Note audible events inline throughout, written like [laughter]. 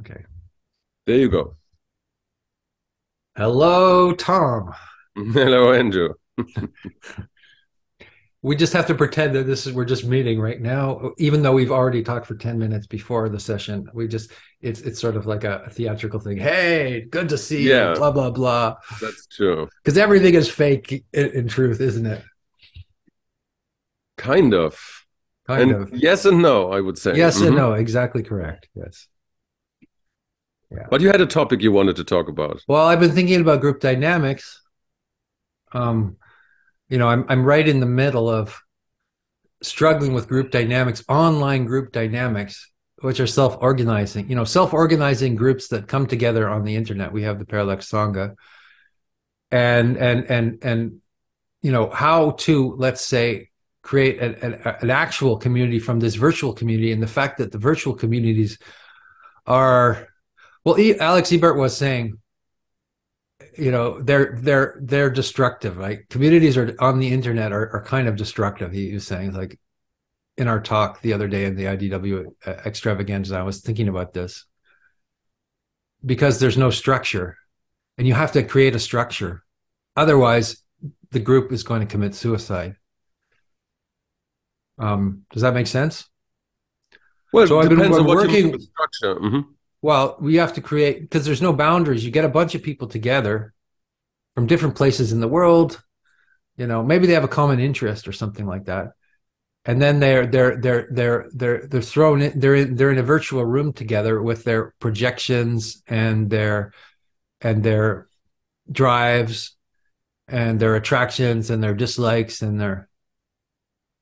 Okay. There you go. Hello, Tom. [laughs] Hello, Andrew. [laughs] we just have to pretend that this is we're just meeting right now, even though we've already talked for 10 minutes before the session. We just it's it's sort of like a, theatrical thing. Hey, good to see Yeah. you. Blah blah blah. That's true. Because everything is fake in, in truth, isn't it? Kind of. Kind and of. yes and no, I would say. Yes and Mhm. no, exactly correct. Yes. But you had a topic you wanted to talk about. Well, I've been thinking about group dynamics. Um, you know, I'm I'm right in the middle of struggling with group dynamics, online group dynamics, which are self-organizing. You know, self-organizing groups that come together on the internet. We have the Parallax Sangha, and and and and you know how to let's say create an, an, an actual community from this virtual community, and the fact that the virtual communities are well, E- Alex Ebert was saying, you know, they're they're they're destructive. Right? Communities are on the internet are, are kind of destructive. He was saying, like in our talk the other day in the IDW extravaganza, I was thinking about this because there's no structure, and you have to create a structure. Otherwise, the group is going to commit suicide. Um, does that make sense? Well, So it I've been on what you working- structure. Mhm. Well, we have to create because there's no boundaries. You get a bunch of people together from different places in the world. You know, maybe they have a common interest or something like that, and then they're they're they're they're they're they're thrown in. They're in they're in a virtual room together with their projections and their and their drives and their attractions and their dislikes and their,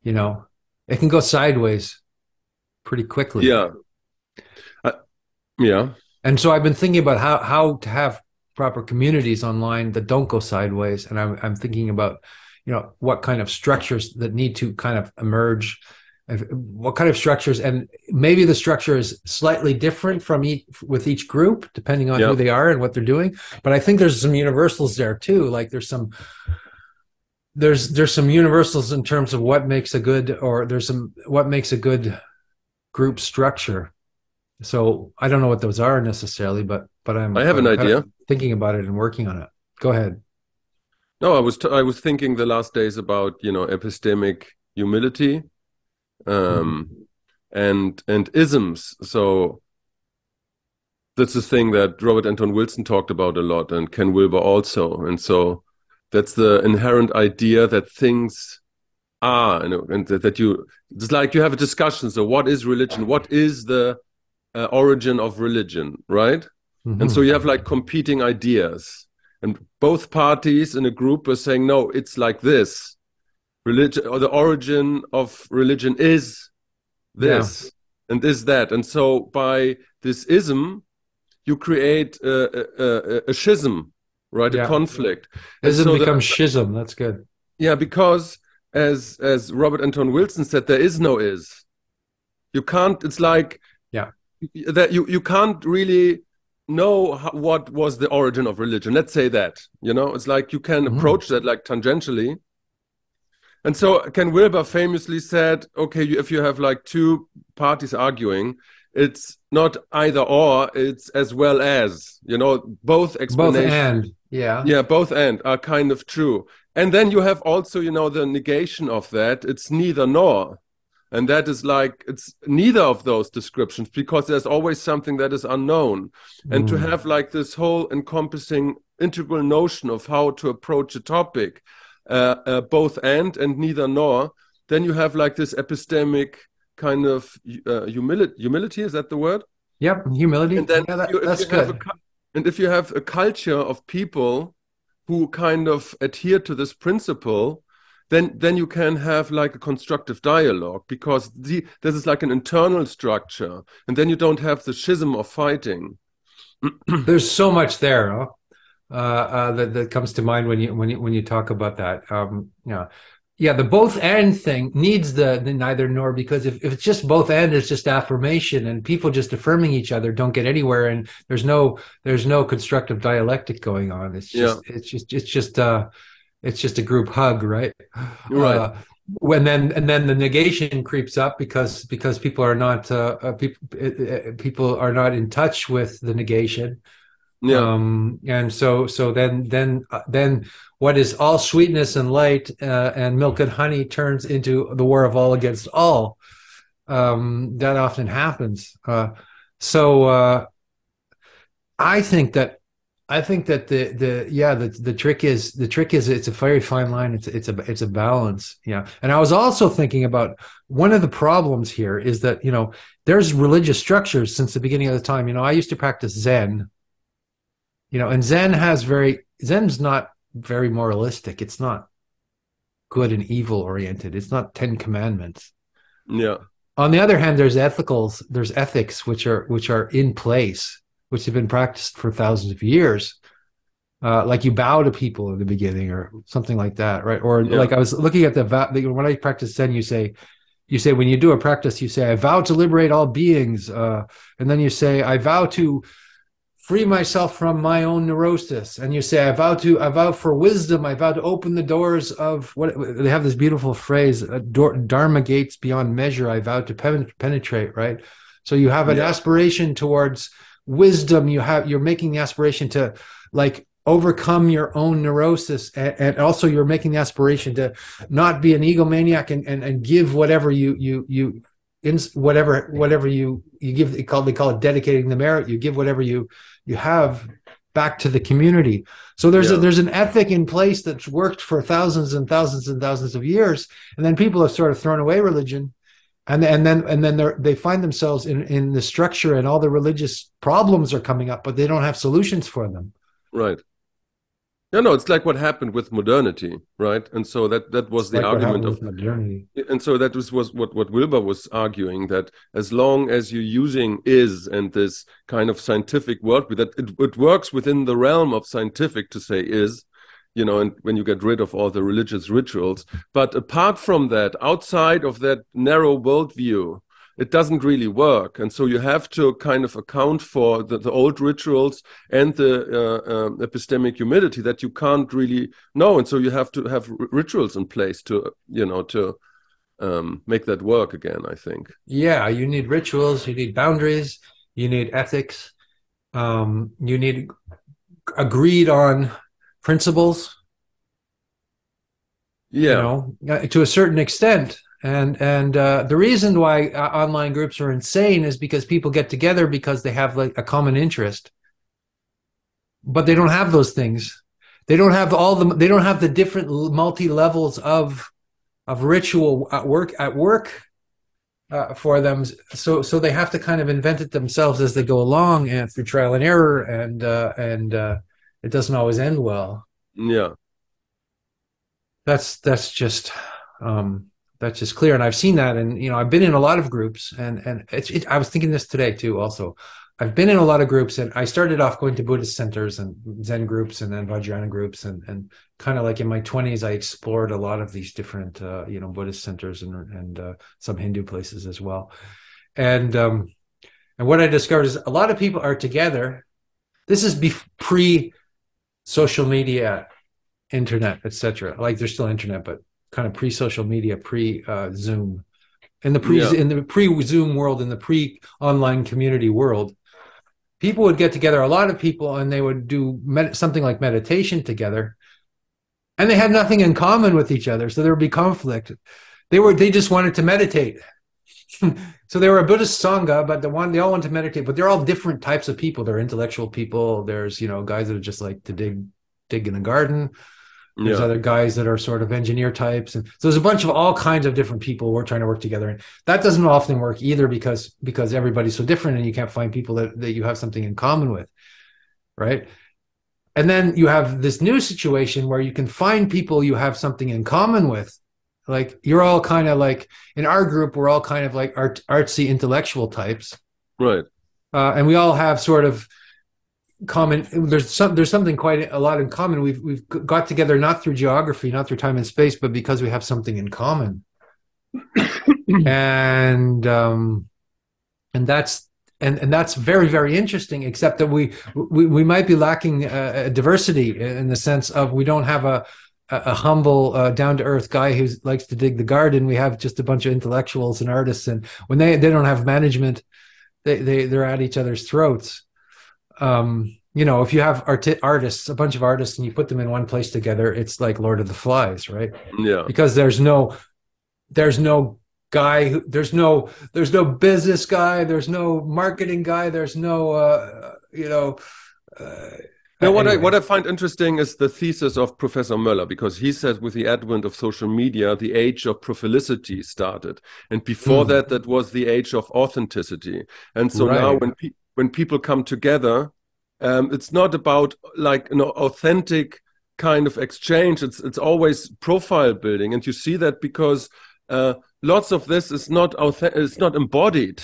you know, it can go sideways pretty quickly. Yeah. Yeah. And so I've been thinking about how how to have proper communities online that don't go sideways, and I'm I'm thinking about you know what kind of structures that need to kind of emerge, what kind of structures, and maybe the structure is slightly different from each with each group depending on Yeah. who they are and what they're doing. But I think there's some universals there too. Like there's some there's there's some universals in terms of what makes a good or there's some what makes a good group structure. So I don't know what those are necessarily, but but I'm I have an I'm of idea. thinking about it and working on it. Go ahead. No, I was t- I was thinking the last days about you know epistemic humility, um, and and isms. So that's the thing that Robert Anton Wilson talked about a lot, and Ken Wilber also. And so that's the inherent idea that things are, you know, and that, that you it's like you have a discussion. So what is religion? What is the uh, origin of religion? Right? And Mhm. so you have like competing ideas, and both parties in a group are saying, no, it's like this. Religion or the origin of religion is this and is that. And so by this ism, you create a, a, a, schism, right? Yeah. A conflict. And Ism so becomes schism. That's good. yeah, because as as Robert Anton Wilson said, there is no is. You can't. It's like Yeah. That you you can't really know how, what was the origin of religion. Let's say that you know it's like you can Mhm. approach that like tangentially. And so Ken Wilber famously said, okay, you, if you have like two parties arguing, it's not either or, it's as well as. You know, both Both and yeah. yeah both and are kind of true and then you have also you know the negation of that it's neither nor and that is like it's neither of those descriptions because there's always something that is unknown and to Mm. have like this whole encompassing integral notion of how to approach a topic uh, uh, both and and neither nor then you have like this epistemic kind of uh, humility humility is that the word Yep. Humility. and then yeah, that- you, that's have a, good. and if you have a culture of people who kind of adhere to this principle then then you can have like a constructive dialogue because the, this is like an internal structure and then you don't have the schism of fighting [clears throat] There's so much there huh? uh, uh, that that comes to mind when you when you when you talk about that. Um, yeah, yeah. The both and thing needs the, the neither nor because if, if it's just both and, it's just affirmation and people just affirming each other don't get anywhere and there's no there's no constructive dialectic going on. It's just it's just it's just uh it's just a group hug, right? Right. Uh, when then and then the negation creeps up because because people are not uh, uh, people uh, people are not in touch with the negation Yeah. um and so so then then uh, then what is all sweetness and light uh, and milk and honey turns into the war of all against all um that often happens uh so uh i think that i think that the the yeah the the trick is the trick is it's a very fine line. It's it's a it's a balance. Yeah. And i was also thinking about one of the problems here is that you know there's religious structures since the beginning of the time. You know i used to practice zen. You know and zen has very zen's not very moralistic. It's not good and evil oriented. It's not 10 commandments. Yeah. on the other hand there's ethicals there's ethics which are which are in place which have been practiced for thousands of years uh, like you bow to people in the beginning or something like that right or Yeah. like i was looking at the vow when i practice zen you say you say when you do a practice you say i vow to liberate all beings uh, and then you say i vow to free myself from my own neurosis and you say i vow to i vow for wisdom i vow to open the doors of what they have this beautiful phrase uh, dharma gates beyond measure i vow to pen, penetrate right so you have an Yeah. aspiration towards wisdom you have you're making the aspiration to like overcome your own neurosis and, and also you're making the aspiration to not be an egomaniac and, and and give whatever you you you in whatever whatever you you give they call they call it dedicating the merit. You give whatever you you have back to the community. So there's a, there's an ethic in place that's worked for thousands and thousands and thousands of years and then people have sort of thrown away religion and and then and then they they find themselves in in the structure and all the religious problems are coming up but they don't have solutions for them Right. Yeah, no, it's like what happened with modernity, right? And so that that was It's the like argument of modernity and so that was, was what what Wilber was arguing that as long as you're using is and this kind of scientific word that it, it works within the realm of scientific to say is you know and when you get rid of all the religious rituals. But apart from that outside of that narrow worldview it doesn't really work. And so you have to kind of account for the, the old rituals and the uh, um, epistemic humility that you can't really know. And so you have to have rituals in place to you know to um, make that work again i think. Yeah you need rituals you need boundaries you need ethics um you need agreed on principles yeah. you know uh, to a certain extent. And and uh, the reason why uh, online groups are insane is because people get together because they have like a common interest. But they don't have those things. They don't have all the they don't have the different multi levels of of ritual at work at work uh, for them. So so they have to kind of invent it themselves as they go along and through trial and error and uh, and uh, it doesn't always end well. Yeah. That's that's just um that's just clear. And i've seen that and you know i've been in a lot of groups and and it's it, i was thinking this today too also. I've been in a lot of groups and i started off going to buddhist centers and zen groups and then vajrayana groups and and kind of like in my 20s i explored a lot of these different uh, you know buddhist centers and and uh, some hindu places as well. And um and what i discovered is a lot of people are together. This is pre social media internet etc like there's still internet but kind of pre-social media pre uh, zoom. In the pre Yeah. in the pre-zoom world in the pre-online community world people would get together a lot of people and they would do med- something like meditation together and they had nothing in common with each other so there would be conflict. They were they just wanted to meditate [laughs] so they were a buddhist sangha but the one they all want to meditate but they're all different types of people. They're intellectual people. There's you know guys that are just like to dig dig in a garden. There's yeah. other guys that are sort of engineer types. And so there's a bunch of all kinds of different people we're trying to work together. And that doesn't often work either because because everybody's so different and you can't find people that, that you have something in common with right? And then you have this new situation where you can find people you have something in common with like you're all kind of like in our group we're all kind of like art, artsy intellectual types. Right. Uh, and we all have sort of common there's some there's something quite a lot in common. We've we've got together not through geography not through time and space but because we have something in common. [clears throat] And um and that's and and that's very very interesting except that we we, we might be lacking uh, diversity in the sense of we don't have a a, humble, uh, down to earth guy who likes to dig the garden. We have just a bunch of intellectuals and artists, and when they they don't have management, they they they're at each other's throats. Um, you know, if you have art- artists, a bunch of artists, and you put them in one place together, it's like Lord of the Flies, right? Yeah. Because there's no, there's no guy who, there's no, there's no business guy, there's no marketing guy, there's no, uh, you know. Uh, now, what anyway. I what I find interesting is the thesis of Professor Moeller, because he said with the advent of social media, the age of profilicity started, and before mm. that, that was the age of authenticity. And so right. now, when pe- when people come together, um, it's not about like an authentic kind of exchange. It's it's always profile building, and you see that because uh, lots of this is not it's not embodied.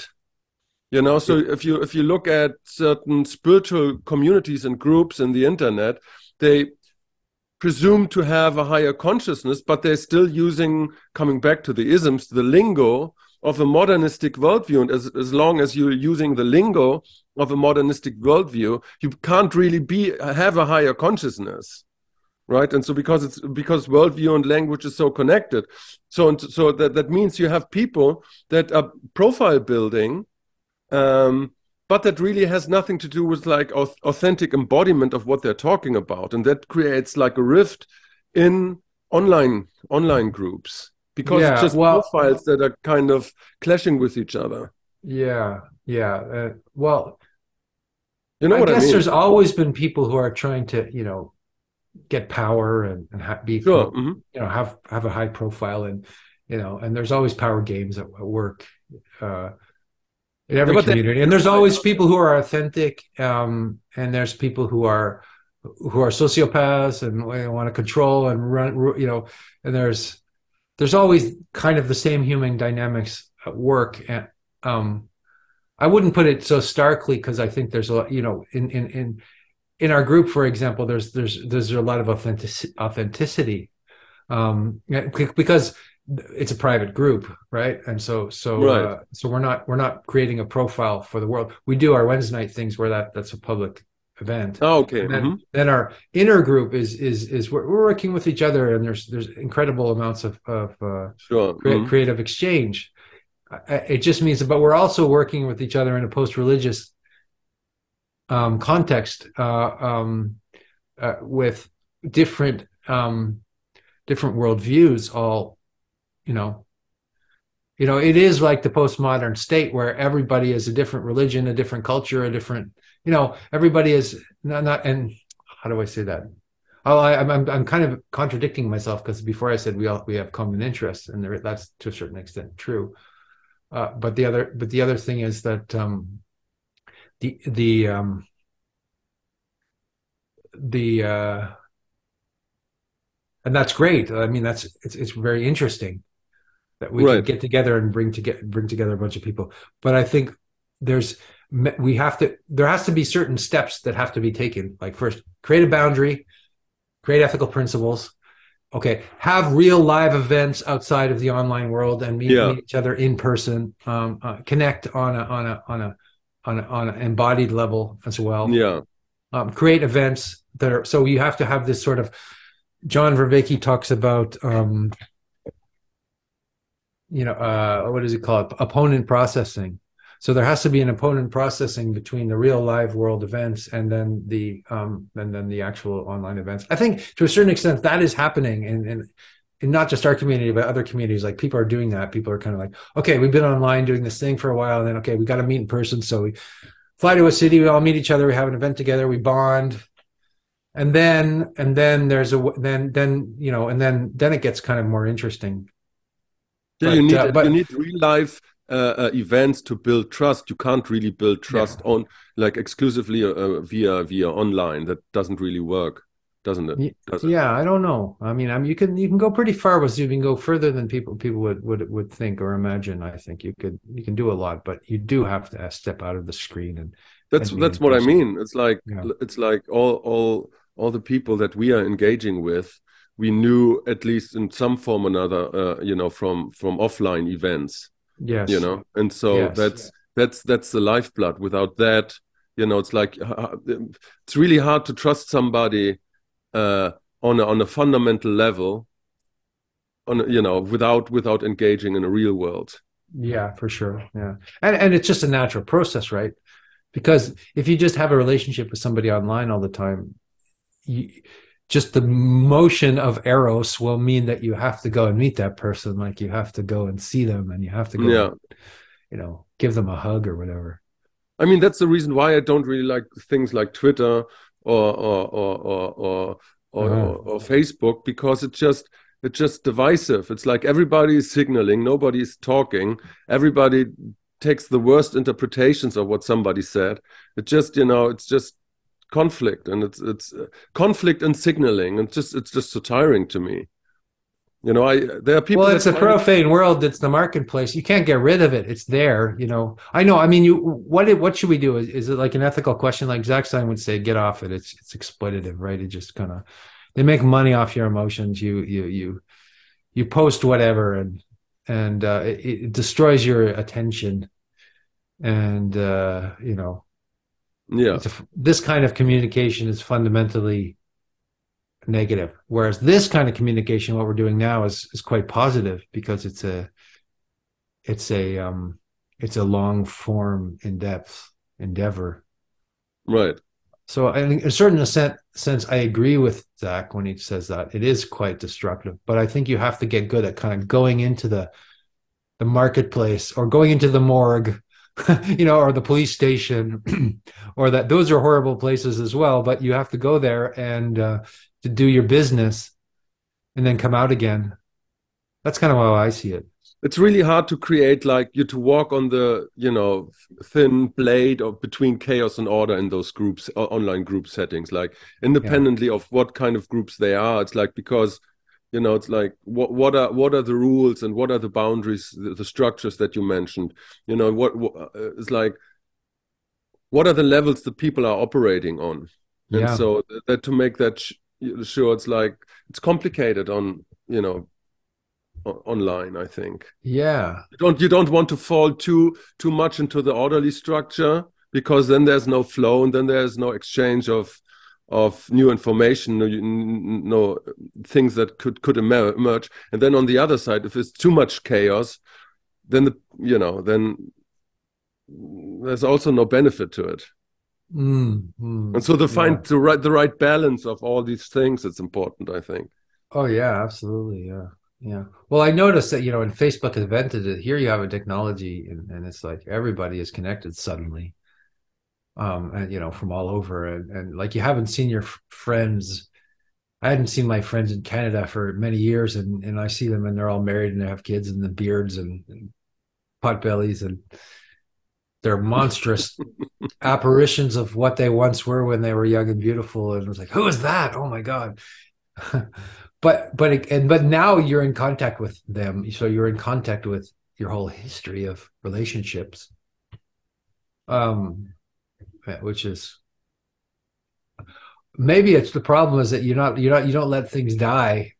You know, so if you if you look at certain spiritual communities and groups in the internet, they presume to have a higher consciousness, but they're still using coming back to the isms, the lingo of a modernistic worldview. And as, as long as you're using the lingo of a modernistic worldview, you can't really be have a higher consciousness. Right. And so because it's because worldview and language is so connected. So so that, that means you have people that are profile building, um, but that really has nothing to do with like authentic embodiment of what they're talking about. And that creates like a rift in online online groups because yeah, it's just well, profiles that are kind of clashing with each other. Yeah, yeah. Uh, well, you know I guess I mean? there's always been people who are trying to, you know, get power and, and be, sure. mm-hmm. you know, have have a high profile and you know, and there's always power games at, at work. Uh, in every yeah, community, and there's always people who are authentic, um, and there's people who are who are sociopaths and want to control and run, you know, and there's there's always kind of the same human dynamics at work. And um, I wouldn't put it so starkly because I think there's a lot, you know, in in in in our group, for example, there's there's there's a lot of authentic, authenticity um, because it's a private group, right? And so so right. Uh, so we're not we're not creating a profile for the world. We do our Wednesday night things where that that's a public event. Oh, okay. Then, mm-hmm. then, our inner group is is is we're, we're, working with each other, and there's there's incredible amounts of of uh, sure. mm-hmm. creative exchange. It just means, but we're also working with each other in a post-religious um, context uh, um, uh, with different um, different worldviews. All you know, you know, it is like the postmodern state where everybody is a different religion, a different culture, a different you know, everybody is not, not and how do I say that? Oh, I, am I'm, I'm kind of contradicting myself because before I said we all we have common interests, and there, that's to a certain extent true. Uh, but the other, but the other thing is that um, the the um, the uh, and that's great. I mean, that's it's it's very interesting that we right. can get together and bring to get bring together a bunch of people. But I think there's we have to there has to be certain steps that have to be taken like first create a boundary create ethical principles okay have real live events outside of the online world and meet, yeah. meet each other in person um, uh, connect on a on a on a on a, on an embodied level as well yeah um, create events that are so you have to have this sort of john vervaeke talks about um, you know uh, what does he call it opponent processing so there has to be an opponent processing between the real live world events and then the um, and then the actual online events. I think to a certain extent that is happening in, in in not just our community but other communities. Like people are doing that. People are kind of like, okay, we've been online doing this thing for a while, and then okay, we got to meet in person. So we fly to a city, we all meet each other, we have an event together, we bond, and then and then there's a then then you know and then then it gets kind of more interesting. Yeah, but, you need uh, but, you need real life uh, uh, events to build trust. You can't really build trust yeah. on like exclusively uh, uh, via via online. That doesn't really work, doesn't it? Does yeah, it? I don't know. I mean, I mean, you can you can go pretty far with you can go further than people people would would would think or imagine. I think you could you can do a lot, but you do have to step out of the screen and. That's and that's what person. I mean. It's like yeah. it's like all all all the people that we are engaging with we knew at least in some form or another uh, you know from from offline events yes. you know? And so yes. that's that's that's the lifeblood. Without that you know it's like it's really hard to trust somebody uh on a, on a fundamental level on you know without without engaging in a real world. Yeah for sure. Yeah. And and it's just a natural process right? Because if you just have a relationship with somebody online all the time you, just the motion of eros will mean that you have to go and meet that person. Like you have to go and see them and you have to go yeah. and, you know give them a hug or whatever. I mean that's the reason why i don't really like things like twitter or or or or or, or, Uh-huh. or, or facebook because it just it's just divisive. It's like everybody is signaling nobody's talking. Everybody takes the worst interpretations of what somebody said. It just you know it's just conflict and it's it's uh, conflict and signaling and just it's just so tiring to me. You know i there are people well it's a profane world it's the marketplace. You can't get rid of it. It's there you know. I know i mean you what what should we do? Is, is it like an ethical question? Like zak stein would say get off it. It's it's exploitative right? It just kind of they make money off your emotions. You you you you post whatever and and uh it, it destroys your attention. And uh you know yeah. A, this kind of communication is fundamentally negative whereas this kind of communication what we're doing now is is quite positive because it's a it's a um it's a long form in depth endeavor. Right. So I think in a certain sen- sense I agree with Zak when he says that it is quite destructive but I think you have to get good at kind of going into the the marketplace or going into the morgue [laughs] you know or the police station [clears throat] or that those are horrible places as well but you have to go there and uh, to do your business and then come out again. That's kind of how I see it. It's really hard to create like you to walk on the you know thin blade of between chaos and order in those groups online group settings like independently of what kind of groups they are. It's like because you know it's like what what are what are the rules and what are the boundaries the, the structures that you mentioned? You know what, what uh, it's like what are the levels that people are operating on? And yeah. so th- that to make that sh- sure it's like it's complicated on you know online i think. Yeah. You don't you don't want to fall too too much into the orderly structure because then there's no flow and then there's no exchange of of new information no, you- n- no things that could could emerge and then on the other side if it's too much chaos then the you know then there's also no benefit to it Mm, mm, and so to yeah. find the right the right balance of all these things it's important i think Oh yeah, absolutely. Yeah. Yeah. Well, I noticed that, you know, when Facebook invented it, here you have a technology and, and it's like everybody is connected suddenly. Um, and you know, from all over and, and like you haven't seen your f- friends. I hadn't seen my friends in Canada for many years and, and I see them and they're all married and they have kids and the beards and, and pot bellies and they're monstrous [laughs] apparitions of what they once were when they were young and beautiful. And it was like, who is that? Oh my God. [laughs] but but it- and but now you're in contact with them so you're in contact with your whole history of relationships um which is maybe it's the problem is that you're not you're not you don't let things die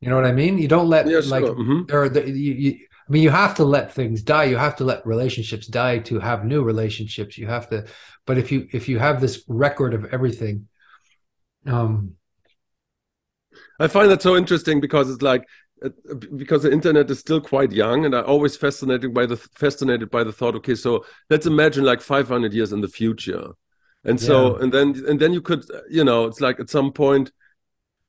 you know what i mean you don't let like sure. Mhm. there are the, you, you i mean you have to let things die you have to let relationships die to have new relationships you have to but if you if you have this record of everything um I find that so interesting because it's like Uh, because the internet is still quite young, and I'm always fascinated by the fascinated by the thought. Okay, so let's imagine like 500 years in the future, and so Yeah. and then and then you could uh, you know it's like at some point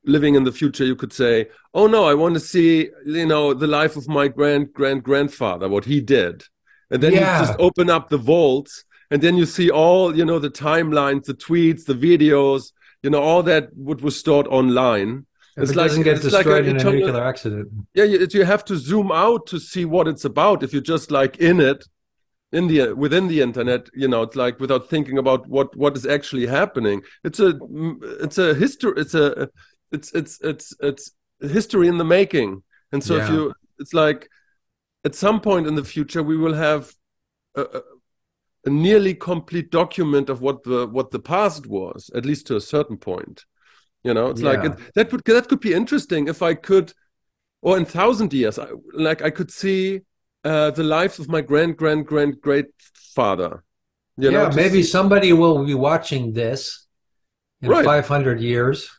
living in the future you could say oh no i want to see you know the life of my grand grand grandfather what he did and then Yeah. you just open up the vaults and then you see all you know the timelines the tweets the videos you know all that what was stored online It like- doesn't get like destroyed a in a nuclear accident. yeah you, you have to zoom out to see what it's about. If you're just like in it in the within the internet you know it's like without thinking about what what is actually happening. It's a it's a history it's a it's it's it's it's history in the making. And so if you it's like at some point in the future we will have a, a, a nearly complete document of what the what the past was at least to a certain point you know it's like it, that would that could be interesting if i could or in thousand years I, like i could see uh the life of my grand grand grand great father you yeah, to maybe see- somebody will be watching this in Right. 500 years,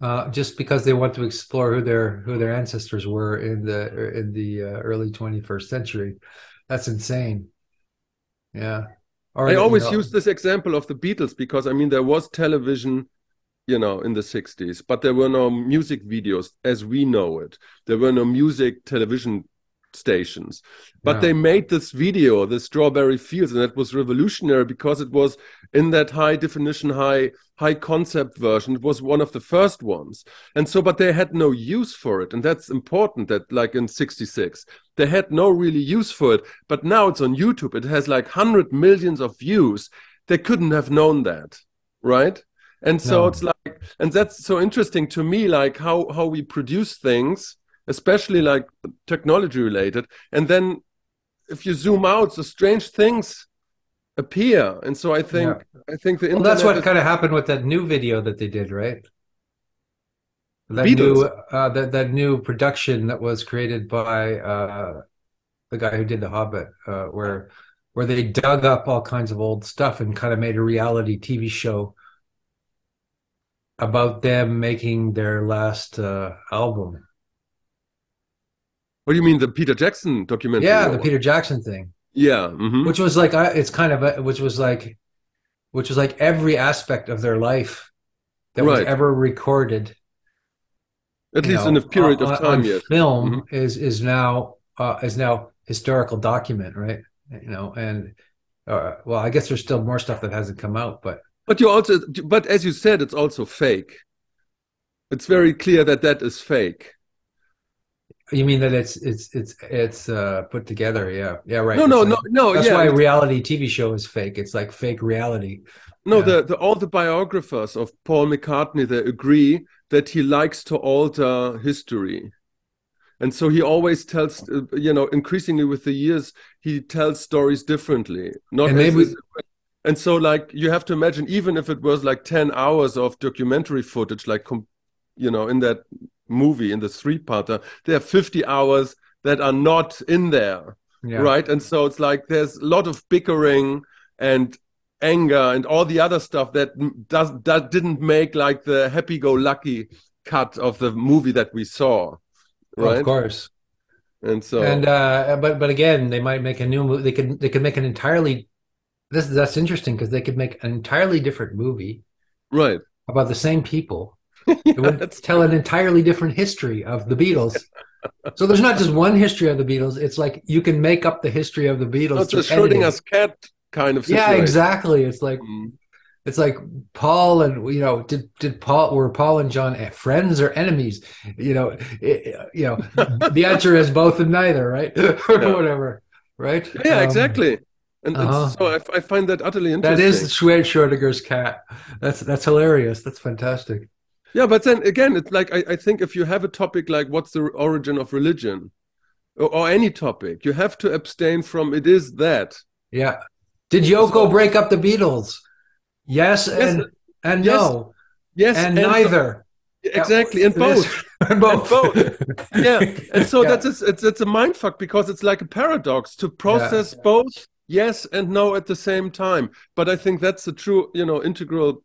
uh, just because they want to explore who their who their ancestors were in the in the uh, early 21st century. That's insane. Yeah. Or, I always know, use this example of the Beatles because I mean there was television, you know, in the 60s, but there were no music videos as we know it. There were no music television stations. But Yeah. they made this video, the Strawberry Fields, and that was revolutionary because it was in that high definition, high high concept version. It was one of the first ones. And so but they had no use for it. And that's important that like in 66, they had no really use for it. But now it's on YouTube. It has like 100 millions of views. They couldn't have known that, right? And so No. it's like and that's so interesting to me like how how we produce things especially like technology related and then if you zoom out so strange things appear and so i think i think the Well, that's what is- kind of happened with that new video that they did, right? That Beatles. new uh, that that new production that was created by uh, the guy who did The Hobbit, uh, where where they dug up all kinds of old stuff and kind of made a reality TV show about them making their last uh, album. what do you mean the peter jackson documentary Yeah, the? Peter Jackson thing. yeah mhm. which was like it's kind of a, which was like which was like every aspect of their life that was ever recorded at least know, in a period on, of time yes film is is now uh, is now historical document right you know and uh, well i guess there's still more stuff that hasn't come out but but you also but as you said it's also fake. It's very clear that that is fake. You mean that it's it's it's it's uh put together? Yeah. Yeah right. No It's no like- no no that's yeah. why a reality tv show is fake. It's like fake reality. No, Yeah. the, the all the biographers of Paul McCartney they agree that he likes to alter history, and so he always tells, uh, you know, increasingly with the years, he tells stories differently. Not And maybe- as- and so like you have to imagine, even if it was like ten hours of documentary footage, like com- you know, in that movie in the three-parter, there are fifty hours that are not in there yeah. right? And so it's like there's a lot of bickering and anger and all the other stuff that does that didn't make like the happy-go-lucky cut of the movie that we saw right? of course. And so and uh but but again they might make a new movie they could they could make an entirely this that's interesting because they could make an entirely different movie right. about the same people. [laughs] It would that's tell an entirely different history of the beatles. [laughs] So there's not just one history of the beatles it's like you can make up the history of the beatles it's a. Schrodinger's cat kind of yeah exactly. It's like Mm. it's like paul and you know did did paul were paul and john friends or enemies? You know it, you know [laughs] the answer is both and neither right? Or Yeah. whatever right? Yeah Um, exactly and, and uh-huh. so I, I find that utterly that interesting. Is Schwer- schrodinger's cat. That's that's hilarious. That's fantastic. Yeah, but then again, it's like I, I think if you have a topic like what's the origin of religion, or, or any topic, you have to abstain from it is that. yeah. Did yoko break up the beatles? Yes and and yes, no. Yes, and, so- neither. Exactly, [laughs] [laughs] and both. and both. Both. yeah, and so [laughs] Yeah. that's it's, it's it's a mind fuck because it's like a paradox to process both yes and no at the same time. But I think that's the true, you know, integral,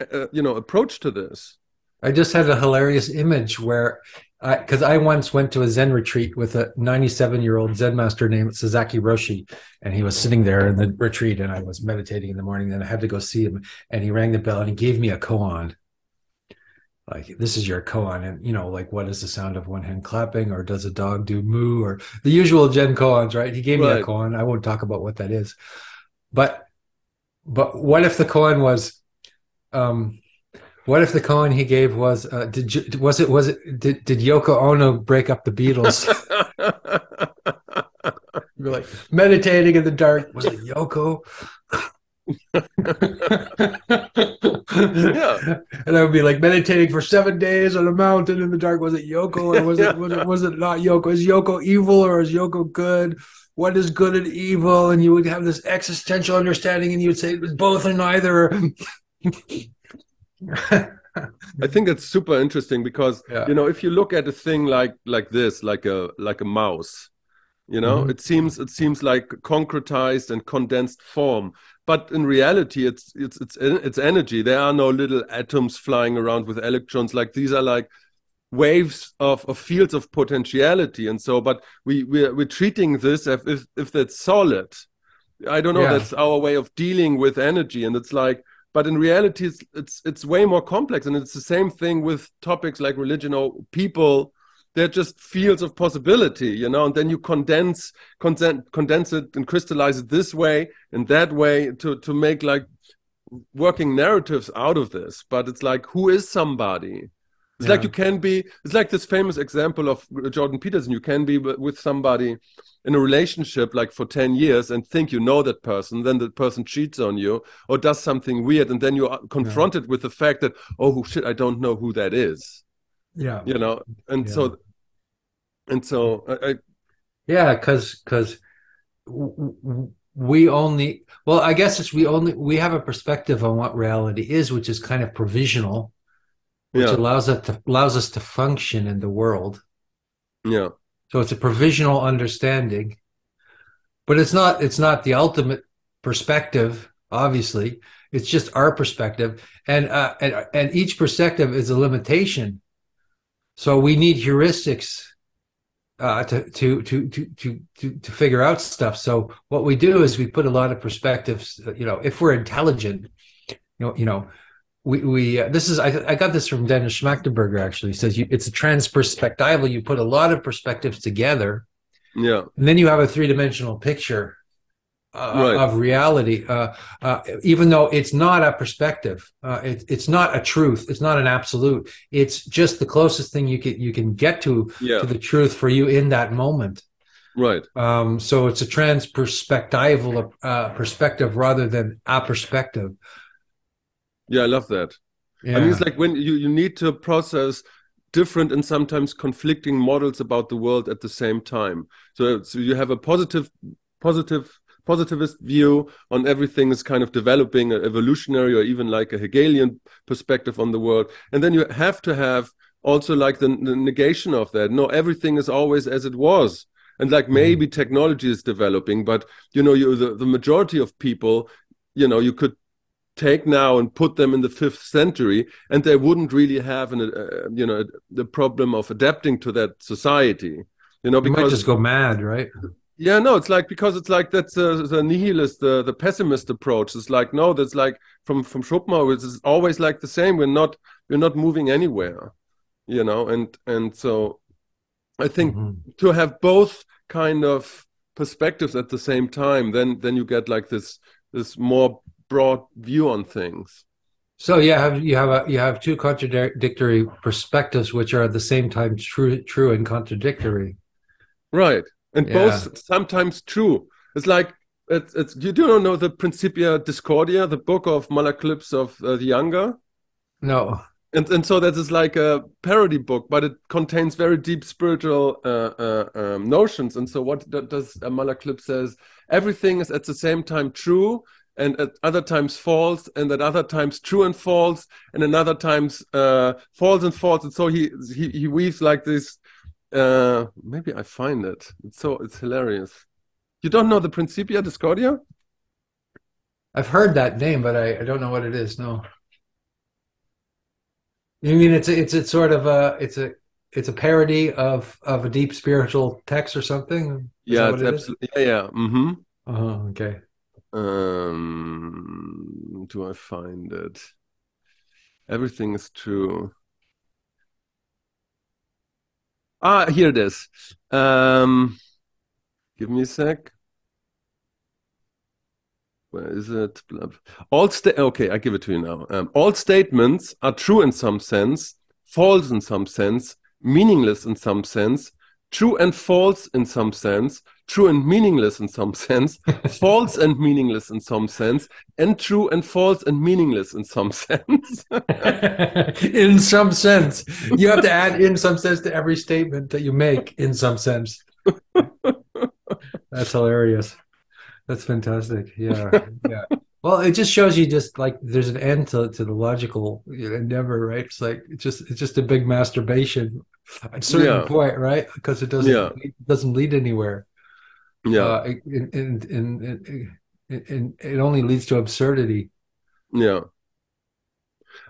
uh, you know, approach to this. I just had a hilarious image where, I because I, once went to a Zen retreat with a 97 year old Zen master named Sasaki Roshi, and he was sitting there in the retreat, and I was meditating in the morning. Then I had to go see him, and he rang the bell and he gave me a koan. Like this is your koan, and you know, like what is the sound of one hand clapping, or does a dog do moo, or the usual Zen koans, right? He gave me a koan. I won't talk about what that is, but but what if the koan was, um, what if the koan he gave was uh, did you, was it was it did, did Yoko Ono break up the Beatles? You'd [laughs] be like meditating in the dark. Was it Yoko? Yeah. and I would be like meditating for seven days on a mountain in the dark. Was it Yoko or was it was it was it not Yoko? Is Yoko evil or is Yoko good? What is good and evil? And you would have this existential understanding, and you would say it was both and neither. I think it's super interesting because Yeah. you know if you look at a thing like like this, like a like a mouse, you know mm-hmm. it seems it seems like concretized and condensed form but in reality it's it's it's it's energy. There are no little atoms flying around with electrons. Like these are like waves of, of fields of potentiality. And so but we we're, we're treating this as if if that's solid. I don't know. Yeah. that's our way of dealing with energy. And it's like but in reality it's it's it's way more complex. And it's the same thing with topics like religion or people they're just fields of possibility you know and then you condense condense condense it and crystallize it this way and that way to to make like working narratives out of this but it's like who is somebody it's yeah. like you can be it's like this famous example of jordan peterson you can be with somebody in a relationship like for 10 years and think you know that person then the person cheats on you or does something weird and then you're confronted yeah. with the fact that oh shit i don't know who that is yeah. You know and yeah. so and so I, I yeah because because we only well i guess it's we only we have a perspective on what reality is which is kind of provisional which yeah. allows us to allows us to function in the world. Yeah. So it's a provisional understanding but it's not it's not the ultimate perspective obviously. It's just our perspective. And uh, and and each perspective is a limitation so we need heuristics uh, to, to, to to to to to figure out stuff. So what we do is we put a lot of perspectives. You know, if we're intelligent, you know, you know, we we uh, this is I, I got this from Dennis Schmachtenberger actually. He says you, it's a transperspectival. You put a lot of perspectives together, yeah, and then you have a three dimensional picture uh, right. of reality, uh, uh, even though it's not a perspective, uh, it, it's not a truth, it's not an absolute. It's just the closest thing you can you can get to yeah. to the truth for you in that moment. Right. Um, so it's a transperspectival uh, perspective rather than a perspective. Yeah, I love that. Yeah. I mean, it's like when you you need to process different and sometimes conflicting models about the world at the same time. So, so you have a positive positive positivist view on everything is kind of developing an evolutionary or even like a Hegelian perspective on the world. And then you have to have also like the, the negation of that. No, everything is always as it was. And like mm-hmm. maybe technology is developing, but you know, you the, the majority of people, you know, you could take now and put them in the fifth century and they wouldn't really have an uh, you know the problem of adapting to that society you know because you might just go mad right yeah, no, it's like because it's like that's uh, the nihilist, the the pessimist approach. It's like no, that's like from from Schopenhauer. It's always like the same. We're not we're not moving anywhere, you know. And and so, I think mm-hmm. to have both kind of perspectives at the same time, then then you get like this this more broad view on things. So yeah, have, you have a, you have two contradictory perspectives, which are at the same time true true and contradictory. Right and yeah. both sometimes true. It's like it's, it's you do not know the Principia Discordia, the book of Malaclypse of uh, the Younger. No. And and so that is like a parody book, but it contains very deep spiritual uh, uh, um, notions. And so what does uh, Malaclypse says? Everything is at the same time true and at other times false, and at other times true and false, and another times uh, false and false. And so he he, he weaves like this uh, maybe I find it. It's so it's hilarious. You don't know the Principia Discordia? I've heard that name, but I, I don't know what it is. No. You mean it's a, it's it's sort of a it's a it's a parody of of a deep spiritual text or something? Is yeah, it's absolutely yeah, yeah. Mm-hmm. Oh, okay. Um, do I find it? Everything is true. Ah, here it is. Um, give me a sec. Where is it? All sta- okay, I give it to you now. Um, all statements are true in some sense, false in some sense, meaningless in some sense, true and false in some sense, true and meaningless in some sense, [laughs] false and meaningless in some sense, and true and false and meaningless in some sense. [laughs] in some sense. You have to add in some sense to every statement that you make in some sense. That's hilarious. That's fantastic. Yeah. Yeah. Well, it just shows you just like there's an end to, to the logical endeavor, right? It's like it's just it's just a big masturbation at a certain yeah. point, right? Because it doesn't yeah. it doesn't lead anywhere. Yeah. Uh, in, in, in, in, it only leads to absurdity. Yeah.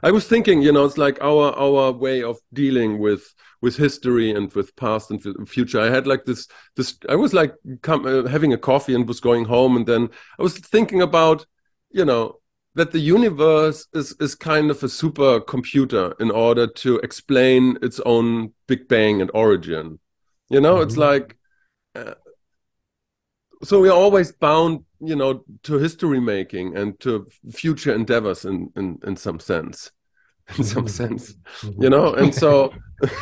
I was thinking, you know, it's like our our way of dealing with with history and with past and future. I had like this this. I was like come, uh, having a coffee and was going home, and then I was thinking about, you know, that the universe is is kind of a supercomputer in order to explain its own Big Bang and origin. You know, mm -hmm. it's mm-hmm. like. Uh, so we're always bound you know to history making and to future endeavors in in in some sense in some mm-hmm. sense mm-hmm. you know and so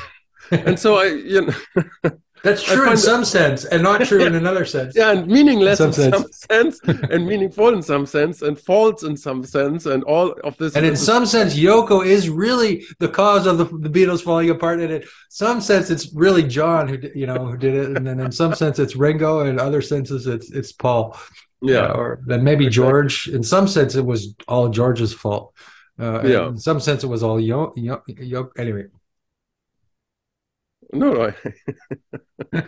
[laughs] and so i you know [laughs] That's true in some sense, and not true in [laughs] another sense. Yeah, and meaningless in some, in sense. some sense, and meaningful in some sense, and false in some sense, and all of this. And in some sense, Yoko is really the cause of the, the Beatles falling apart. And in some sense, it's really John who you know who did it, and then in some sense, it's Ringo, and in other senses, it's it's Paul. Yeah, or then maybe exactly. George. In some sense, it was all George's fault. Uh, yeah. In some sense, it was all Yo, Yo, Yo Anyway, no, no. [laughs]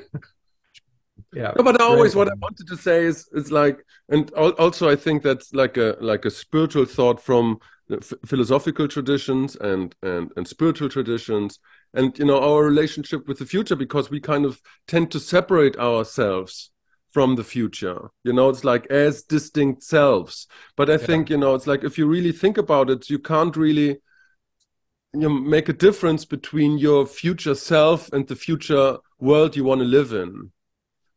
yeah. No, but always what I wanted to say is it's like, and also I think that's like a like a spiritual thought from philosophical traditions and and and spiritual traditions and you know our relationship with the future because we kind of tend to separate ourselves from the future you know it's like as distinct selves but i yeah. think you know it's like if you really think about it you can't really you make a difference between your future self and the future world you want to live in.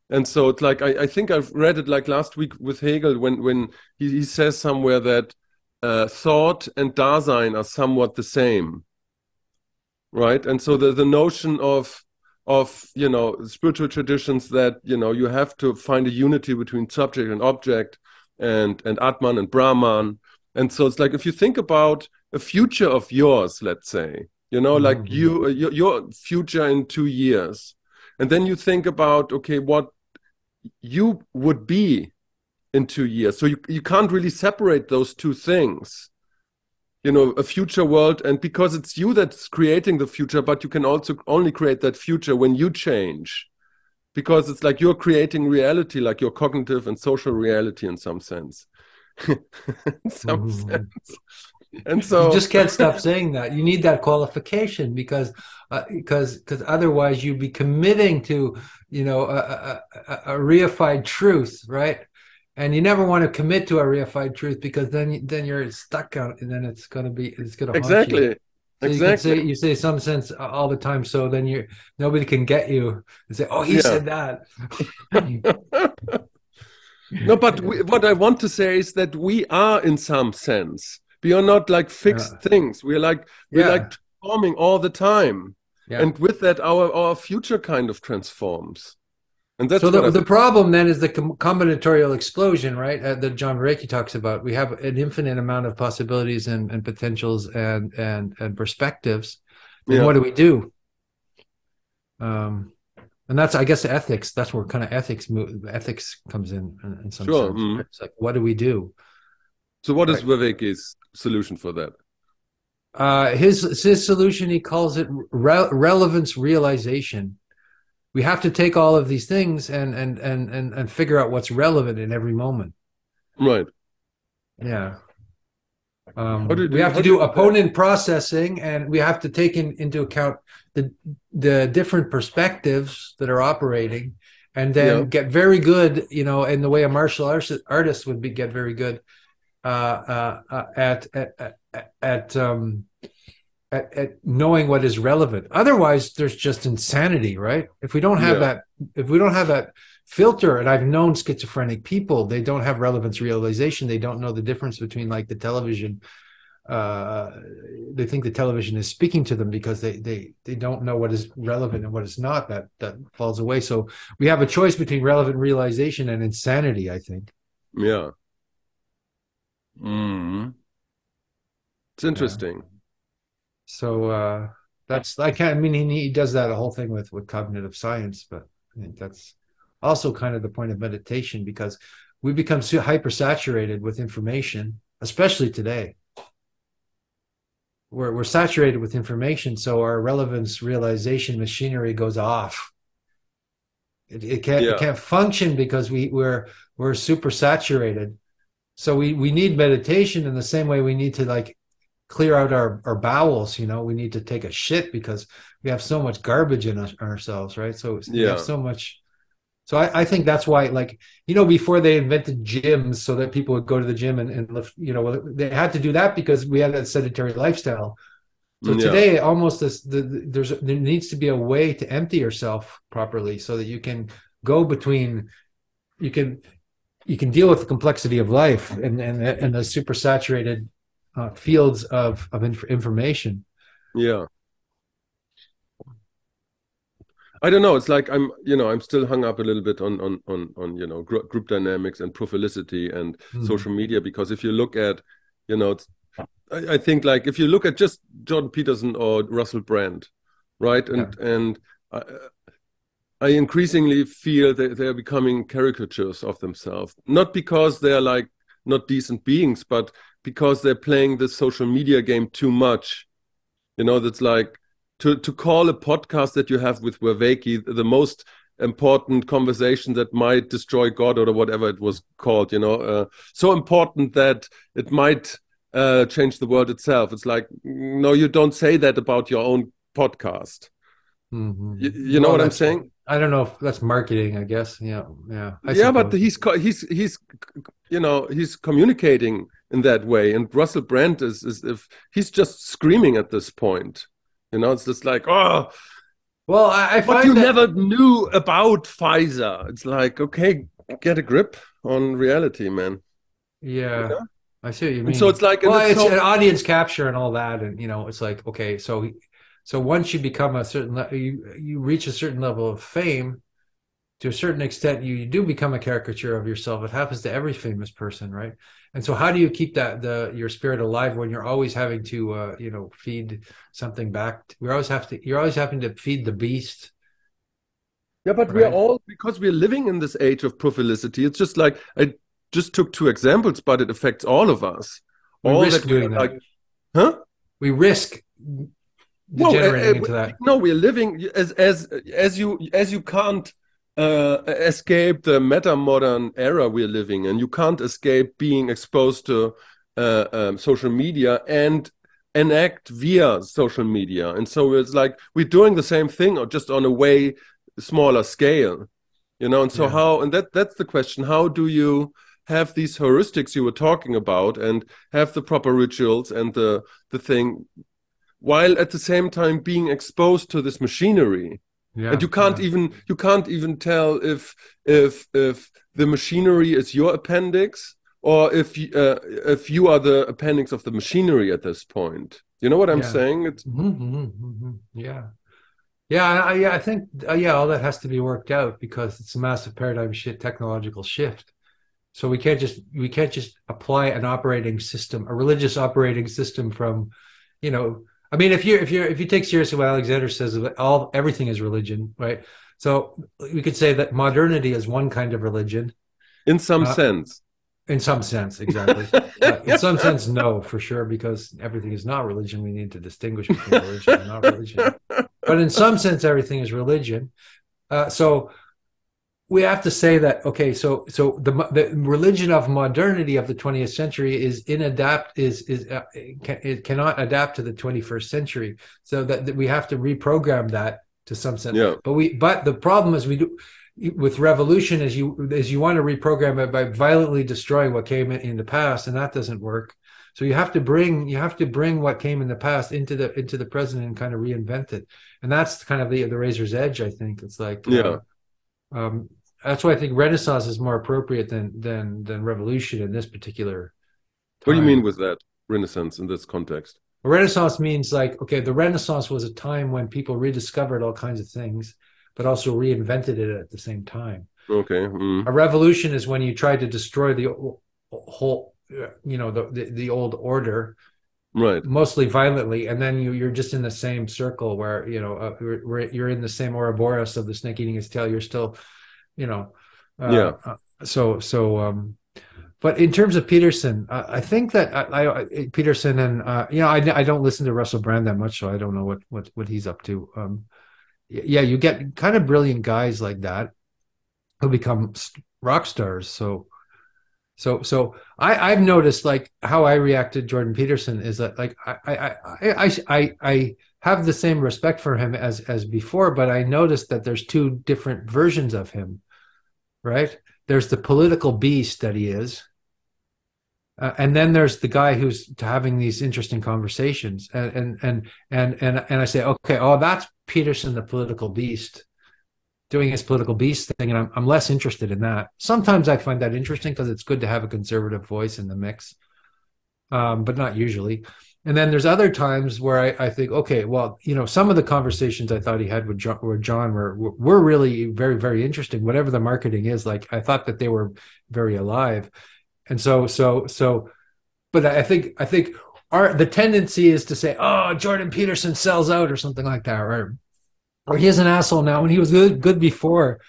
And so it's like I, I think I've read it like last week with Hegel when when he, he says somewhere that uh, thought and Dasein are somewhat the same, right? And so the the notion of of you know spiritual traditions that you know you have to find a unity between subject and object and and Atman and Brahman, and so it's like if you think about a future of yours let's say you know like mm -hmm. you your, your future in two years. And then you think about okay what you would be in two years. So you, you can't really separate those two things you know a future world. And because it's you that's creating the future but you can also only create that future when you change. Because it's like you're creating reality like your cognitive and social reality in some sense. [laughs] In some mm -hmm. sense and [laughs] so you just can't stop saying that. You need that qualification because uh, because because otherwise you'd be committing to you know a, a, a, reified truth, right? And you never want to commit to a reified truth because then then you're stuck out, and then it's going to be it's going to exactly. So exactly. You, say, you say some sense all the time, so then you nobody can get you and say, "Oh, he yeah. said that." [laughs] no, but we, what I want to say is that we are, in some sense, we are not like fixed yeah. things. We're like we're yeah. like transforming all the time. Yeah. and with that our our future kind of transforms. And that's so the, the problem then is the com- combinatorial explosion right? Uh, that john Vervaeke talks about. We have an infinite amount of possibilities and, and potentials and and and perspectives. And what do we do? Um and that's i guess ethics. That's where kind of ethics ethics comes in in some sure. sense mm-hmm. it's like what do we do so what is right. Vervaeke's solution for that? Uh, his his solution he calls it re- relevance realization. We have to take all of these things and and and and and figure out what's relevant in every moment. Right. Yeah. Um, we have to do, do opponent processing, and we have to take in, into account the the different perspectives that are operating, and then yeah. get very good. You know, in the way a martial artist would be get very good uh, uh, uh, at at at, um, at, at knowing what is relevant. Otherwise, there's just insanity, right? If we don't have yeah. that, if we don't have that filter, and I've known schizophrenic people, they don't have relevance realization. They don't know the difference between like the television. Uh, they think the television is speaking to them because they they they don't know what is relevant and what is not. That that falls away. So we have a choice between relevant realization and insanity. I think. Yeah. Mm. It's interesting. Yeah. So uh, that's I can't I mean he, he does that a whole thing with with cognitive science, but I think that's also kind of the point of meditation because we become so hypersaturated with information, especially today. We're, we're saturated with information, so our relevance realization machinery goes off It, it can't Yeah. it can't function because we we're we're super saturated. So we we need meditation in the same way we need to like clear out our our bowels. You know, we need to take a shit because we have so much garbage in us, ourselves, right? So we have so much. So I, I think that's why, like you know, before they invented gyms so that people would go to the gym and, and lift, you know, they had to do that because we had that sedentary lifestyle. So Yeah. today, almost this, the, the- there's there needs to be a way to empty yourself properly so that you can go between, you can you can deal with the complexity of life and and and the super saturated uh, fields of of inf- information. Yeah. I don't know. It's like I'm, you know, I'm still hung up a little bit on on on on you know gr group dynamics and profilicity and Mhm. social media because if you look at, you know, it's, I, I think like if you look at just Jordan Peterson or Russell Brand, right, and and I, I increasingly feel that they're becoming caricatures of themselves, not because they're like not decent beings, but because they're playing the social media game too much. You know, that's like to to call a podcast that you have with Vervaeke the most important conversation that might destroy God or whatever it was called. You know, uh, so important that it might uh, change the world itself. It's like no, you don't say that about your own podcast. Mhm. You, you know Well, what I'm saying? I don't know if that's marketing. I guess. Yeah. Yeah. I yeah, but he's he's he's you know he's communicating in that way, and Russell Brand is is if he's just screaming at this point. You know, it's just like oh, well, I, I find you that, never knew about Pfizer. It's like okay, get a grip on reality, man. Yeah. I see what you mean. And so it's like, well, it's it's so- an audience capture and all that, and you know, it's like okay, so so once you become a certain le- you you reach a certain level of fame, to a certain extent, you, you do become a caricature of yourself. It happens to every famous person, right? And so, how do you keep that the your spirit alive when you're always having to uh, you know feed something back? We always have to. You're always having to feed the beast. Yeah, but we're all because we're living in this age of profilicity. It's just like I just took two examples, but it affects all of us. We all risk that doing we're that. like, huh? We risk degenerating uh, uh, into that. No, we're living as as as you as you can't uh, escape the meta modern era we're living in. You can't escape being exposed to uh, um, social media and enact via social media. And so it's like we're doing the same thing, or just on a way smaller scale. You know, and so Yeah. how and that that's the question. How do you have these heuristics you were talking about and have the proper rituals and the the thing while at the same time being exposed to this machinery Yeah, and you can't yeah. even you can't even tell if if if the machinery is your appendix or if you, uh, if you are the appendix of the machinery at this point you know what i'm Yeah. saying it's Mhm, mhm, mhm. Yeah, yeah, I, I- yeah. I think uh, yeah, all that has to be worked out because it's a massive paradigm shift, technological shift. So we can't just we can't just apply an operating system, a religious operating system from, you know, I mean, if you if you if you take seriously what Alexander says, that all everything is religion, right? So we could say that modernity is one kind of religion in some Uh, sense in some sense, exactly. [laughs] Uh, in some sense, no, for sure, because everything is not religion. We need to distinguish between religion and not religion. But in some sense, everything is religion. Uh, so we have to say that okay. So so the the religion of modernity of the 20th century is inadapt is is uh, it, can, it cannot adapt to the 21st century. So that, that we have to reprogram that to some sense. Yeah. But we but the problem is we do with revolution is you is you want to reprogram it by violently destroying what came in, in the past and that doesn't work so you have to bring you have to bring what came in the past into the into the present and kind of reinvent it and that's kind of the the razor's edge i think it's like Yeah. uh, um that's why i think renaissance is more appropriate than than than revolution in this particular what do you mean with that renaissance in this context A Renaissance means like, okay, the Renaissance was a time when people rediscovered all kinds of things, but also reinvented it at the same time. okay mm. A revolution is when you try to destroy the whole, you know, the, the, the old order, right mostly violently, and then you, you're just in the same circle where, you know, uh, you're in the same Ouroboros of the snake eating its tail. You're still, you know, uh, Yeah. uh, so, so, um, but in terms of Peterson, uh, I think that I, I Peterson and uh, you know I, I don't listen to Russell Brand that much, so I don't know what what what he's up to. Um, yeah, you get kind of brilliant guys like that, who become rock stars. So, so, so I, I've noticed like how I reacted Jordan Peterson is that like I, I, I, I, I have the same respect for him as as before, but I noticed that there's two different versions of him, right? There's the political beast that he is, uh, and then there's the guy who's having these interesting conversations. And and and and and, and i say okay oh that's peterson the political beast doing his political beast thing and I'm, I'm less interested in that. Sometimes i find that interesting because it's good to have a conservative voice in the mix um, but not usually and then there's other times where I, I, think okay well you know some of the conversations i thought he had with john, with john were, were really very very interesting whatever the marketing is like i thought that they were very alive. And so so so but i think i think our the tendency is to say oh jordan peterson sells out or something like that or or he's an asshole now when he was good good before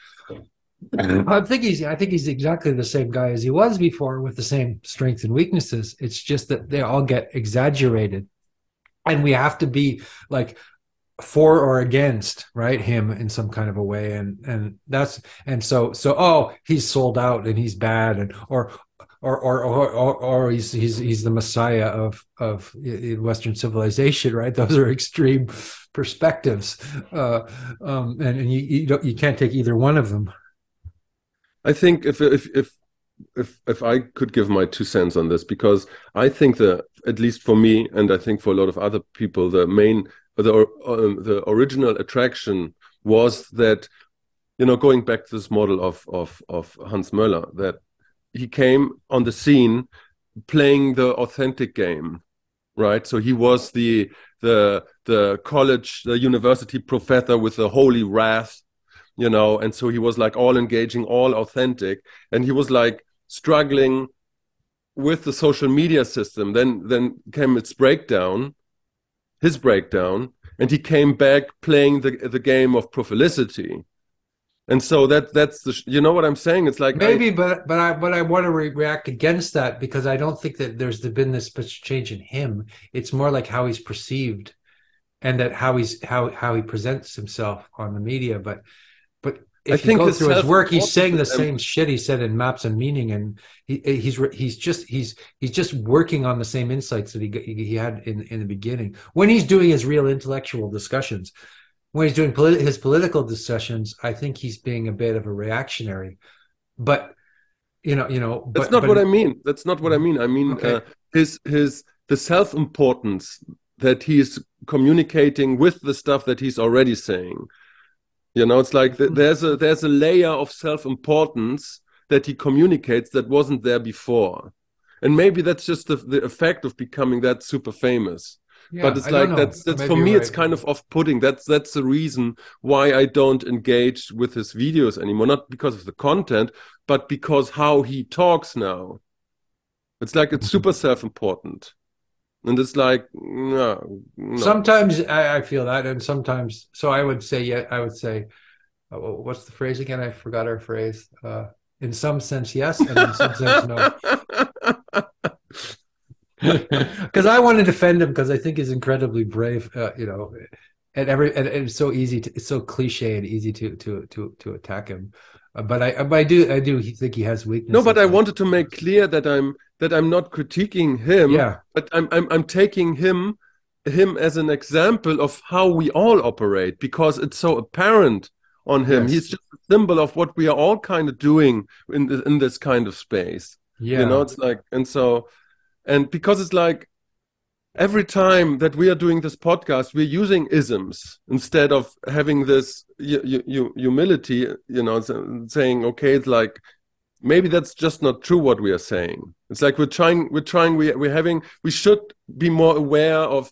I think he's I think he's exactly the same guy as he was before with the same strengths and weaknesses. It's just that they all get exaggerated. And we have to be like for or against right him in some kind of a way and and that's and so so oh he's sold out and he's bad and or or or or, or he's he's he's the messiah of of Western civilization, [laughs] right? Those are extreme perspectives, uh, um, and, and you you, don't, you can't take either one of them. I think if if if if if I could give my two cents on this, because I think that at least for me, and I think for a lot of other people, the main the uh, the original attraction was that you know going back to this model of of of Hans Moeller that he came on the scene playing the authentic game right? So he was the the the college the university professor with the holy wrath you know and so he was like all engaging all authentic and he was like struggling with the social media system. Then then came its breakdown his breakdown and he came back playing the the game of profilicity and so that that's the you know what i'm saying? It's like maybe I, but but i but i want to re- react against that because i don't think that there's been this much change in him. It's more like how he's perceived and that how he's how how he presents himself on the media. But but if I you go through his work he's saying the same shit he said in maps and meaning and he, he's he's just he's he's just working on the same insights that he he had in in the beginning when he's doing his real intellectual discussions when he's doing politi- his political discussions, I think he's being a bit of a reactionary. But you know, you know, that's not but what I mean. That's not what I mean. I mean okay. uh, his his the self importance that he's communicating with the stuff that he's already saying. You know, it's like th- there's a there's a layer of self importance that he communicates that wasn't there before, and maybe that's just the, the effect of becoming that super famous. Yeah, but it's I like that's that's for me right. it's kind of off-putting. That's that's the reason why i don't engage with his videos anymore. Not because of the content but because how he talks now. It's like it's super self-important and it's like no, no. sometimes I, I, feel that and sometimes so i would say yeah i would say uh, what's the phrase again i forgot our phrase uh, in some sense yes and in some sense no [laughs] [laughs] because I want to defend him because I think he's incredibly brave. Uh, you know, and every and, and, it's so easy to it's so cliche and easy to to to to attack him. Uh, but I but I do I do think he has weaknesses. No, but I wanted to make clear that I'm that I'm not critiquing him. Yeah, but I'm I'm I'm taking him him as an example of how we all operate because it's so apparent on him. Yes. He's just a symbol of what we are all kind of doing in the, in this kind of space. Yeah, you know, it's like and so and because it's like every time that we are doing this podcast we're using isms instead of having this humility you know saying okay it's like maybe that's just not true what we are saying. It's like we're trying we're trying we, we're having we should be more aware of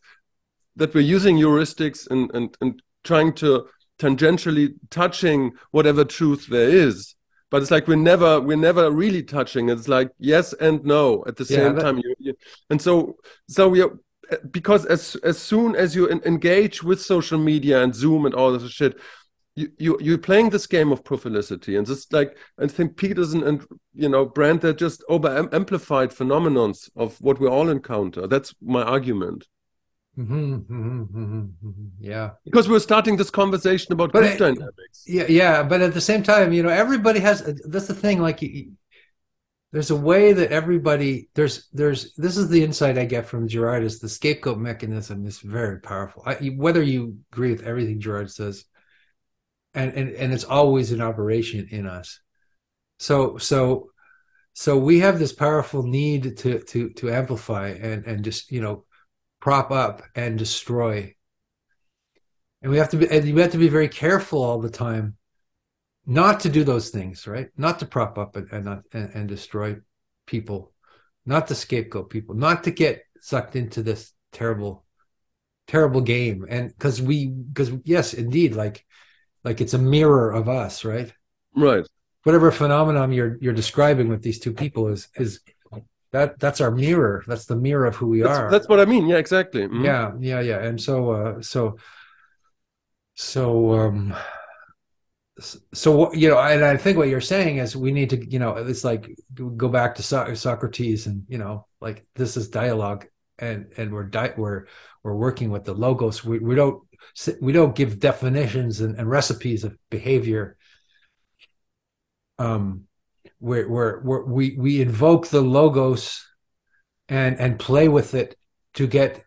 that we're using heuristics and and, and trying to tangentially touching whatever truth there is. But it's like we're never we're never really touching. It's like yes and no at the yeah, same that... time. You, you, and so so we are because as as soon as you engage with social media and zoom and all this shit you, you you're playing this game of profilicity and just like i think peterson and you know brand they're just over amplified phenomenons of what we all encounter that's my argument Mm-hmm, mm-hmm, mm-hmm. Yeah, because we're starting this conversation about But group dynamics. yeah, yeah. But at the same time, you know, everybody has. That's the thing. Like, you- there's a way that everybody there's there's this is the insight I get from Gerardus. The scapegoat mechanism is very powerful. I, whether you agree with everything Girard says, and and and it's always in operation in us. So so so we have this powerful need to to to amplify and and just you know prop up and destroy. And we have to be and you have to be very careful all the time not to do those things, right? Not to prop up and and, not, and, and destroy people, not to scapegoat people, not to get sucked into this terrible, terrible game. And because we, because yes, indeed, like, like it's a mirror of us, right? Right. Whatever phenomenon you're you're describing with these two people is is that that's our mirror. That's the mirror of who we That's, are. that's what I mean. Yeah, exactly. Mhm. Yeah, yeah, yeah. And so, uh, so, so, um, so you know, and I think what you're saying is we need to, you know, it's like go back to so- Socrates, and you know, like this is dialogue, and and we're di- we're we're working with the logos. We we don't we don't give definitions and, and recipes of behavior. Um, we're, we're, we're we we invoke the logos, and and play with it to get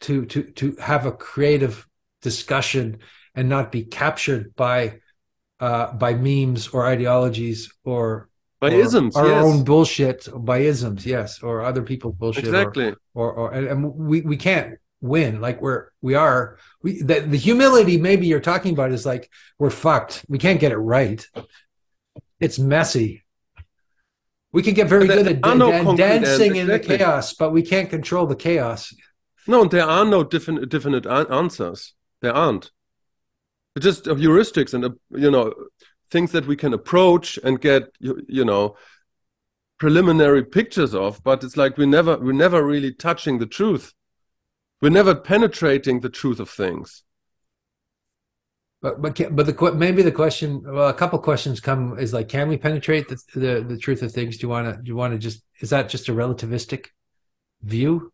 to to to have a creative discussion and not be captured by uh by memes or ideologies or By or isms, our yes. own bullshit by isms yes or other people's bullshit or- Exactly. or or, and, and we we can't win like we're we are we the, the humility maybe you're talking about is like we're fucked we can't get it right it's messy we can get very There- good at are no dan- dancing in the chaos but we can't control the chaos No, there are no definite definite answers. There aren't. It's just heuristics and you know things that we can approach and get you, you know preliminary pictures of. But it's like we never we're never really touching the truth. We're never penetrating the truth of things. But but ca- but the maybe the question well a couple questions come is like can we penetrate the the, the truth of things? Do you want to do you want to just is that just a relativistic view?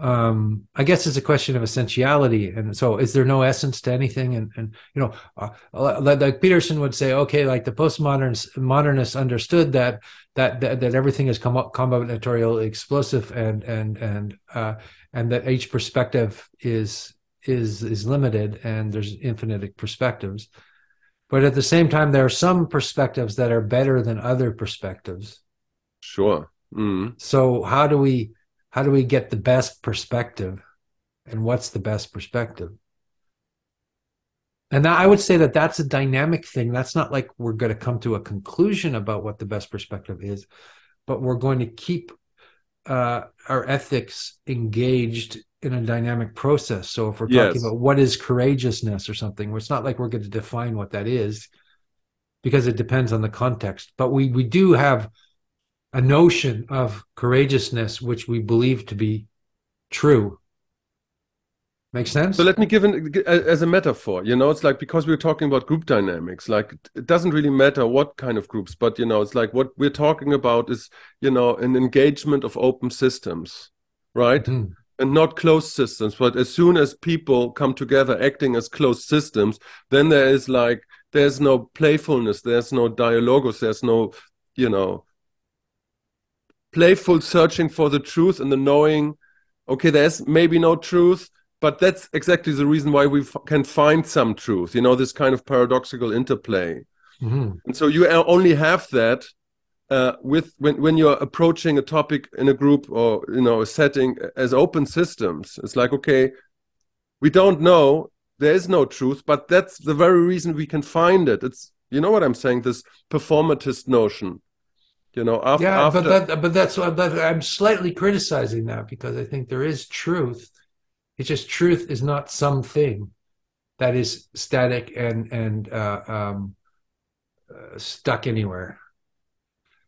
Um, I guess it's a question of essentiality, and so is there no essence to anything? And and you know, uh, like Peterson would say, okay, like the postmoderns modernists understood that that that, that everything is com- combinatorial, explosive, and and and uh, and that each perspective is is is limited and there's infinite perspectives but at the same time there are some perspectives that are better than other perspectives Sure. Mm. so how do we how do we get the best perspective and what's the best perspective and i would say that that's a dynamic thing that's not like we're going to come to a conclusion about what the best perspective is but we're going to keep uh, our ethics engaged in a dynamic process. So if we're Yes. talking about what is courageousness or something, it's not like we're going to define what that is because it depends on the context. But we we do have a notion of courageousness which we believe to be true. Makes sense? So let me give an as a metaphor. You know, it's like because we're talking about group dynamics. Like it doesn't really matter what kind of groups, but you know, it's like what we're talking about is you know an engagement of open systems, right? Mhm. and not closed systems. But as soon as people come together acting as closed systems, then there is like there's no playfulness, there's no dialogus, there's no, you know, playful searching for the truth and the knowing, okay, there's maybe no truth, but that's exactly the reason why we f- can find some truth, you know, this kind of paradoxical interplay. Mhm. And so you only have that uh, with when when you're approaching a topic in a group or you know a setting as open systems. It's like okay, we don't know, there is no truth, but that's the very reason we can find it. It's you know what I'm saying, this performatist notion. You know, after, yeah, after but that but that's what that, I'm slightly criticizing that because I think there is truth. It's just truth is not something that is static and and uh, um, uh, stuck anywhere.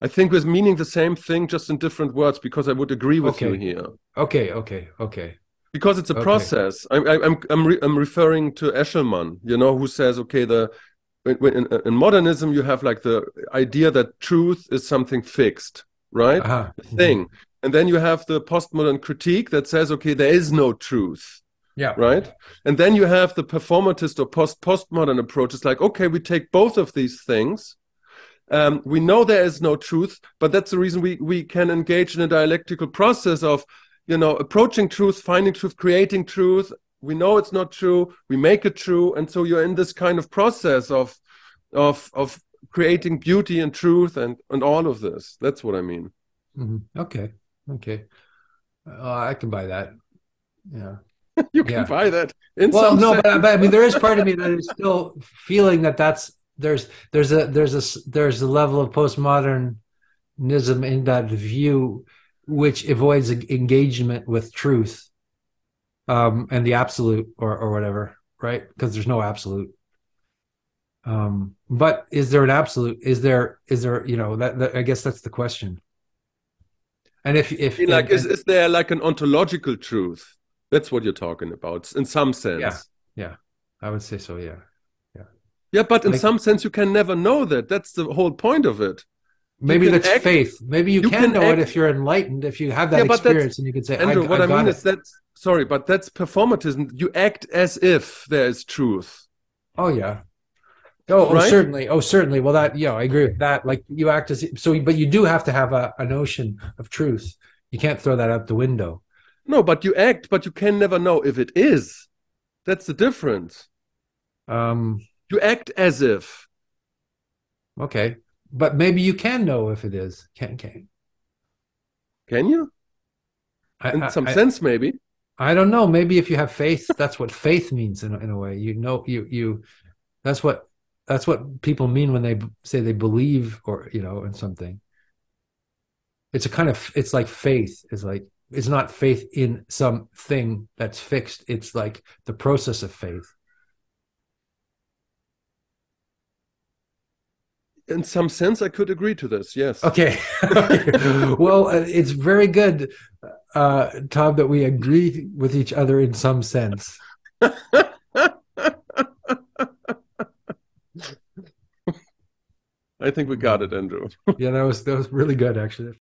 I think we're meaning the same thing, just in different words, because I would agree with you Okay. here. Okay, okay, okay. because it's a Okay. process. I'm I'm I'm re- I'm referring to Eshelman, you know, who says, okay, the in, in modernism you have like the idea that truth is something fixed, right? Uh-huh. A thing, and then you have the postmodern critique that says, okay, there is no truth. Yeah. Right. And then you have the performatist or post postmodern approach. It's like, okay, we take both of these things. Um, we know there is no truth, but that's the reason we we can engage in a dialectical process of, you know, approaching truth, finding truth, creating truth. We know it's not true. We make it true, and so you're in this kind of process of, of of creating beauty and truth and and all of this. That's what I mean. Mm-hmm. Okay. Okay. Uh, I can buy that. Yeah. [laughs] you can Yeah. buy that. In well some no but, but i mean there is part of me that is still feeling that that's there's there's a there's a there's a level of postmodernism in that view which avoids engagement with truth um and the absolute or or whatever right because there's no absolute um but is there an absolute is there is there you know that, that i guess that's the question and if if I mean, like, and- is, is there like an ontological truth? That's what you're talking about, in some sense. Yeah. Yeah, I would say so Yeah, yeah Yeah, but in Like- some sense, you can never know that. That's the whole point of it. Maybe that's act- faith. Maybe you, you can, can know it if you're enlightened, if you have that Yeah, but experience, and you can say, Andrew, I, what I I, mean got is that, sorry, but that's performatism. You act as if there is truth. Oh yeah. Oh, oh, certainly. Oh, certainly. Well, that yeah, I agree with that. Like you act as so, but you do have to have a, a notion of truth. You can't throw that out the window. No, but you act, but you can never know if it is. That's the difference. Um, You act as if. okay, but maybe you can know if it is. Can can. Can you? In I- some I- sense, maybe. I don't know. Maybe if you have faith, that's what faith means in a, in a way. You know, you you. That's what that's what people mean when they say they believe or you know in something. It's a kind of it's like faith is like it's not faith in some thing that's fixed. It's like the process of faith. In some sense, I could agree to this. Yes. [laughs] Okay. well, uh, it's very good, uh, Tom, that we agree with each other in some sense. [laughs] I think we got it, Andrew. Yeah, that was that was really good, actually.